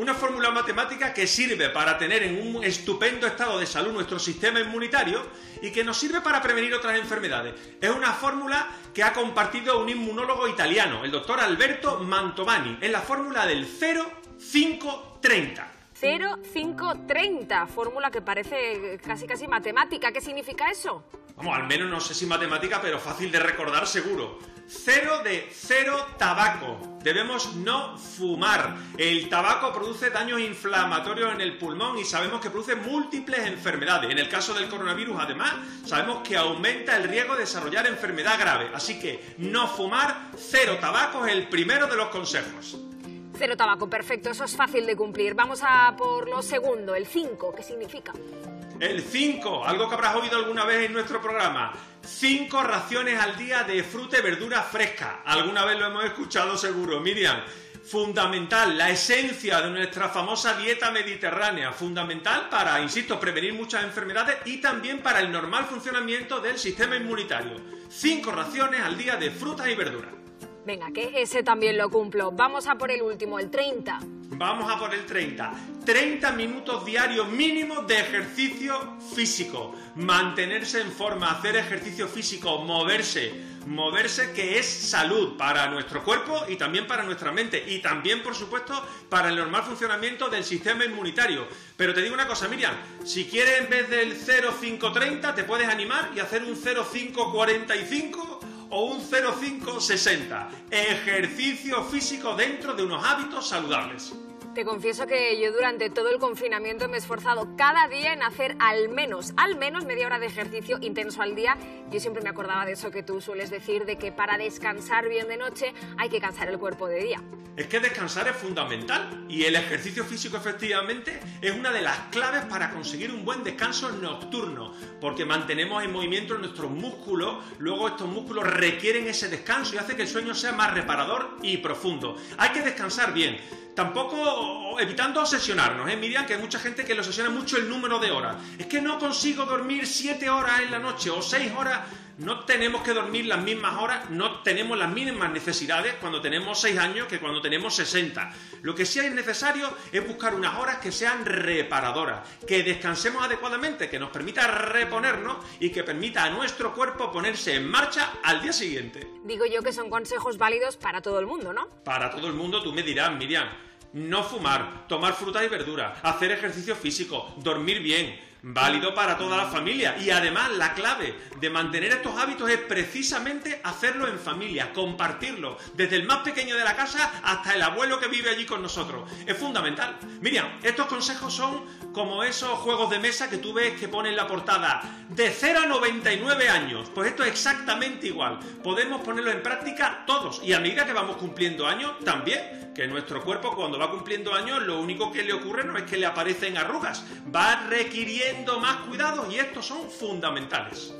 una fórmula matemática que sirve para tener en un estupendo estado de salud nuestro sistema inmunitario y que nos sirve para prevenir otras enfermedades. Es una fórmula que ha compartido un inmunólogo italiano, el doctor Alberto Mantovani, en la fórmula del 0,530. 0,530, fórmula que parece casi casi matemática. ¿Qué significa eso? Vamos, al menos no sé si matemática, pero fácil de recordar seguro. Cero de cero tabaco. Debemos no fumar. El tabaco produce daños inflamatorios en el pulmón y sabemos que produce múltiples enfermedades. En el caso del coronavirus, además, sabemos que aumenta el riesgo de desarrollar enfermedad grave. Así que no fumar, cero tabaco es el primero de los consejos. Cero tabaco, perfecto, eso es fácil de cumplir. Vamos a por lo segundo, el 5, ¿qué significa? El 5, algo que habrás oído alguna vez en nuestro programa. 5 raciones al día de fruta y verdura fresca. Alguna vez lo hemos escuchado seguro, Miriam. Fundamental, la esencia de nuestra famosa dieta mediterránea. Fundamental para, insisto, prevenir muchas enfermedades y también para el normal funcionamiento del sistema inmunitario. 5 raciones al día de frutas y verduras. Venga, que ese también lo cumplo. Vamos a por el último, el 30. Vamos a por el 30. 30 minutos diarios mínimos de ejercicio físico. Mantenerse en forma, hacer ejercicio físico, moverse. Moverse que es salud para nuestro cuerpo y también para nuestra mente. Y también, por supuesto, para el normal funcionamiento del sistema inmunitario. Pero te digo una cosa, Miriam. Si quieres en vez del 0,530 te puedes animar y hacer un 0,545 o un 0,560. Ejercicio físico dentro de unos hábitos saludables. Te confieso que yo durante todo el confinamiento me he esforzado cada día en hacer al menos, al menos media hora de ejercicio intenso al día. Yo siempre me acordaba de eso que tú sueles decir, de que para descansar bien de noche hay que cansar el cuerpo de día. Es que descansar es fundamental y el ejercicio físico efectivamente es una de las claves para conseguir un buen descanso nocturno, porque mantenemos en movimiento nuestros músculos, luego estos músculos requieren ese descanso y hace que el sueño sea más reparador y profundo. Hay que descansar bien tampoco evitando obsesionarnos, ¿eh, Miriam? Que hay mucha gente que le obsesiona mucho el número de horas. Es que no consigo dormir siete horas en la noche o seis horas. No tenemos que dormir las mismas horas, no tenemos las mismas necesidades cuando tenemos seis años que cuando tenemos 60. Lo que sí es necesario es buscar unas horas que sean reparadoras, que descansemos adecuadamente, que nos permita reponernos y que permita a nuestro cuerpo ponerse en marcha al día siguiente. Digo yo que son consejos válidos para todo el mundo, ¿no? Para todo el mundo, tú me dirás, Miriam no fumar, tomar frutas y verduras, hacer ejercicio físico, dormir bien, válido para toda la familia. Y además la clave de mantener estos hábitos es precisamente hacerlo en familia, compartirlo, desde el más pequeño de la casa hasta el abuelo que vive allí con nosotros. Es fundamental. Miriam, estos consejos son como esos juegos de mesa que tú ves que ponen la portada de 0 a 99 años. Pues esto es exactamente igual. Podemos ponerlo en práctica todos y a medida que vamos cumpliendo años también que nuestro cuerpo cuando va cumpliendo años lo único que le ocurre no es que le aparecen arrugas, va requiriendo más cuidados y estos son fundamentales.